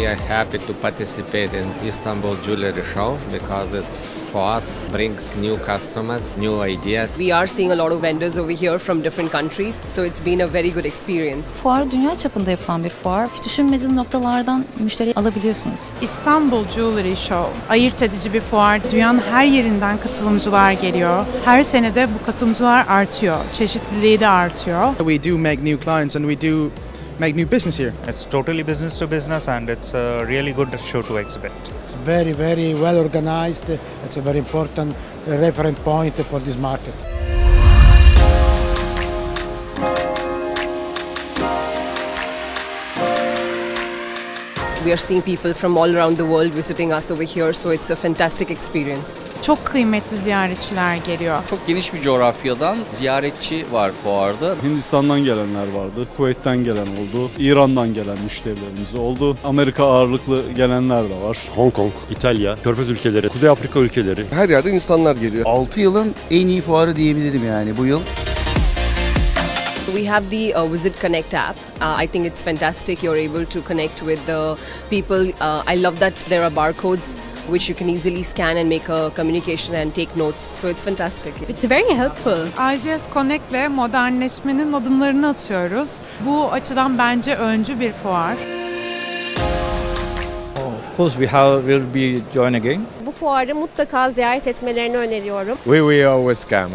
we are happy to participate in Istanbul Jewelry Show because it's for us brings new customers, new ideas. We are seeing a lot of vendors over here from different countries, so it's been a very good experience. Fuar dünya çapında yapılan bir fuar. Hiç düşünmediğiniz noktalardan müşteri alabiliyorsunuz. İstanbul Jewelry Show ayırt edici bir fuar. Dünyanın her yerinden katılımcılar geliyor. Her sene de bu katılımcılar artıyor. Çeşitliliği de artıyor. We do make new clients and we do make new business here. It's totally business to business and it's a really good show to exhibit. It's very, very well organized. It's a very important reference point for this market. We are seeing people from all around the world visiting us over here, so it's a fantastic experience. Çok kıymetli ziyaretçiler geliyor. Çok geniş bir coğrafyadan ziyaretçi var fuarda. Hindistan'dan gelenler vardı, Kuveyt'ten gelen oldu, İran'dan gelen müşterilerimiz oldu. Amerika ağırlıklı gelenler de var. Hong Kong, İtalya, Körfez ülkeleri, Kuzey Afrika ülkeleri. her yerden insanlar geliyor. 6 yılın en iyi fuarı diyebilirim yani bu yıl. We have the uh, Visit Connect app. Uh, I think it's fantastic. You're able to connect with the people. Uh, I love that there are barcodes which you can easily scan and make a communication and take notes. So it's fantastic. It's very helpful. IGS Connect'le modernleşmenin adımlarını atıyoruz. Bu açıdan bence öncü bir fuar. Of course we have will be join again. Bu fuarı mutlaka ziyaret etmelerini öneriyorum. We will always come.